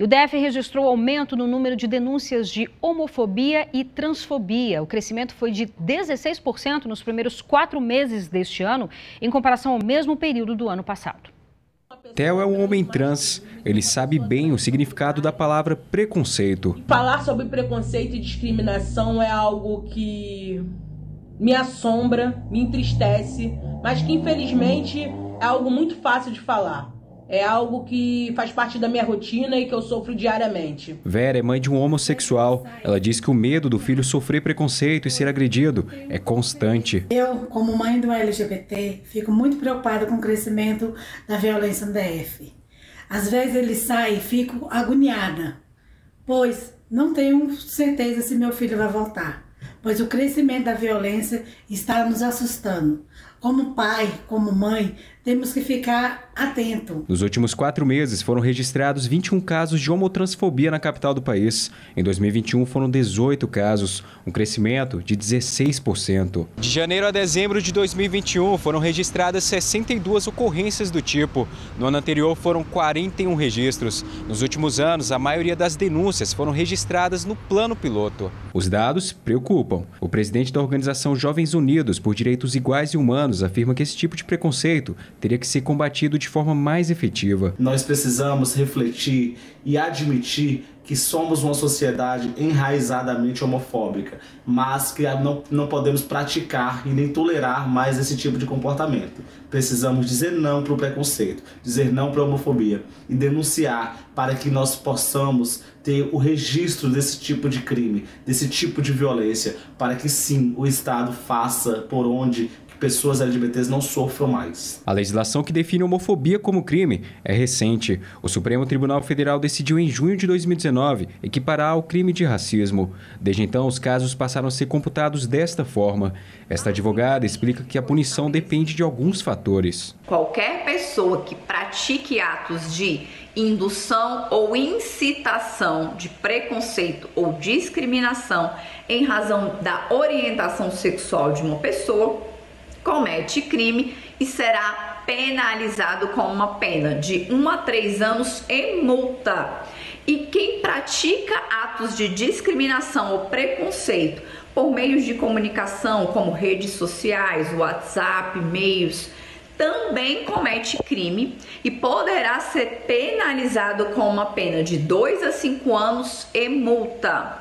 E o DF registrou aumento no número de denúncias de homofobia e transfobia. O crescimento foi de 16% nos primeiros quatro meses deste ano, em comparação ao mesmo período do ano passado. Theo é um homem trans. Ele sabe bem o significado da palavra preconceito. Falar sobre preconceito e discriminação é algo que me assombra, me entristece, mas que infelizmente é algo muito fácil de falar é algo que faz parte da minha rotina e que eu sofro diariamente. Vera é mãe de um homossexual. Ela diz que o medo do filho sofrer preconceito e ser agredido é constante. Eu, como mãe do LGBT, fico muito preocupada com o crescimento da violência no DF. Às vezes ele sai e fico agoniada, pois não tenho certeza se meu filho vai voltar, pois o crescimento da violência está nos assustando. Como pai, como mãe, temos que ficar atento. Nos últimos quatro meses foram registrados 21 casos de homotransfobia na capital do país. Em 2021 foram 18 casos, um crescimento de 16%. De janeiro a dezembro de 2021 foram registradas 62 ocorrências do tipo. No ano anterior foram 41 registros. Nos últimos anos, a maioria das denúncias foram registradas no plano piloto. Os dados preocupam. O presidente da organização Jovens Unidos por Direitos Iguais e Humanos afirma que esse tipo de preconceito teria que ser combatido de forma mais efetiva. Nós precisamos refletir e admitir que somos uma sociedade enraizadamente homofóbica, mas que não, não podemos praticar e nem tolerar mais esse tipo de comportamento. Precisamos dizer não para o preconceito, dizer não para a homofobia e denunciar para que nós possamos ter o registro desse tipo de crime, desse tipo de violência, para que sim o Estado faça por onde pessoas LGBTs não sofram mais. A legislação que define homofobia como crime é recente. O Supremo Tribunal Federal decidiu em junho de 2019 equiparar ao crime de racismo. Desde então, os casos passaram a ser computados desta forma. Esta advogada explica que a punição depende de alguns fatores. Qualquer pessoa que pratique atos de indução ou incitação de preconceito ou discriminação em razão da orientação sexual de uma pessoa comete crime e será penalizado com uma pena de 1 a 3 anos e multa. E quem pratica atos de discriminação ou preconceito por meios de comunicação, como redes sociais, WhatsApp, e-mails, também comete crime e poderá ser penalizado com uma pena de 2 a 5 anos e multa.